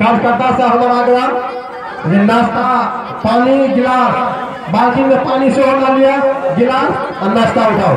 कार्यकर्ता से हमारा आग्रह नाश्ता पानी गिलास बाल्टी में पानी से होना लिया गिलास और नाश्ता उठाओ।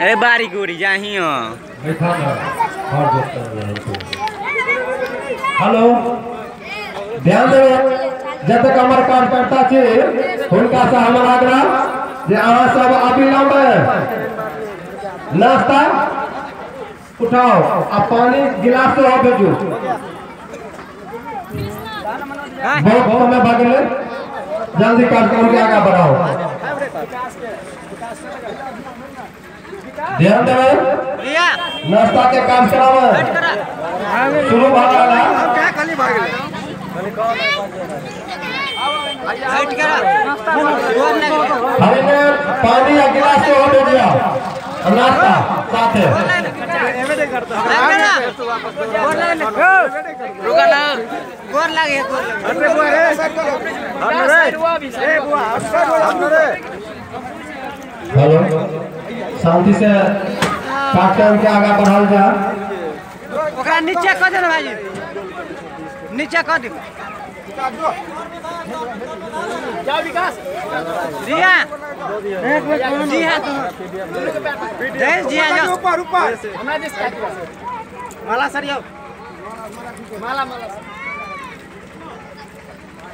अरे बारी गोरी जाही हो। हेलो ध्यान देवे जब तक हमारे कार्यकर्ता छे हुनका से हमर आग्रह जे अहाँ सब लौटे नाश्ता उठाओ आ पानी गिलास से हो भेजू। बहुत समय भऽ गेलै जल्दी कार्यक्रम के आगे बढ़ाओ। ध्यान देवे नाश्ता के कार्यक्रम शुरू भऽ रहल है? हट करा। हमें पानी या गिलास से हो भेजिया और नाश्ता साथे रुका ना गोर लगे गोर लगे। हेलो। शांति से कार्यक्रम के आगे बढ़ाओ जा। ओकरा नीचे कऽ दे ना भाई नीचे कऽ दे रिया जी हाँ जय। जी। हाँ जो ऊपर ऊपर माला सरियो माला माला।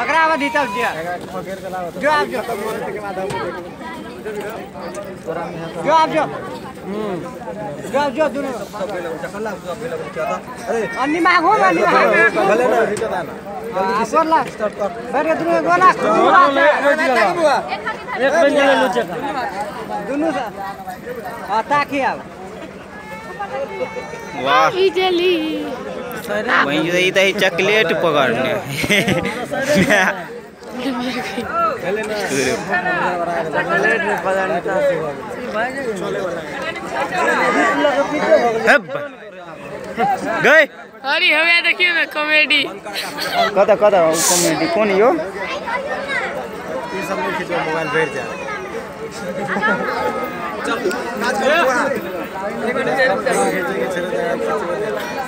अब दीता दिया जो आप जो। जो आप जो। जो आप जो दोनों। अन्नी मांग हो अन्नी मांग। गोला बैठे दोनों गोला एक बजे लुचे दोनों हां ताकि अब वाह इडली वहीं जो इधर ही चॉकलेट पकड़ने। गए। अरे हमें देखिए ना कॉमेडी कता कता कॉमेडी कौन यो? वहीं जो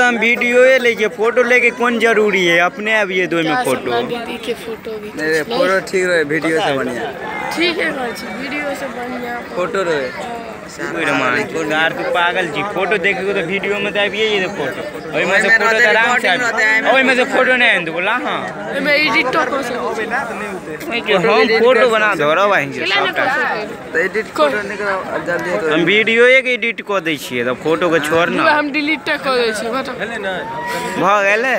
हम वीडियो लेके फ़ोटो लेके कौन ज़रूरी है? अपने अब ये दो में फ़ोटो। फ़ोटो भी? नहीं फ़ोटो ठीक रहे वीडियो से बढ़िया। ठीक है भाई वीडियो से बढ़िया। फ़ोटो रहे। यार तू पागल छी फ़ोटो देखे तो वीडियो में तो आबिए ये फ़ोटो ओहि में से फ़ोटो तो आराम से ओहि में से फ़ोटो नहीं आंदू बोला हाँ मैं एडिट तो कर सकती कि हम फ़ोटो बना दो रो भाई नहीं तो एडिट फ़ोटो निकल जल्दी तो हम वीडियो एक एडिट कऽ दै छियै तऽ फ़ोटो के छोड़ ना हम डिलीट कर दै छी बताओ भऽ गेलै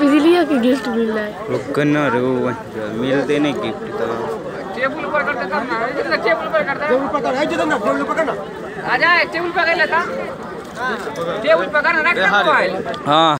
बिजलिया के गिफ्ट मिल रहा है। रुक ना रो मिलते नहीं गिफ्ट तो। टेबल पर करते करना है जितना टेबल पर करता है। टेबल पर कर टेबल टेबल पकड़ना आ जाए टेबल पकड़ लेता टेबल पकड़ना रख मोबाइल हाँ।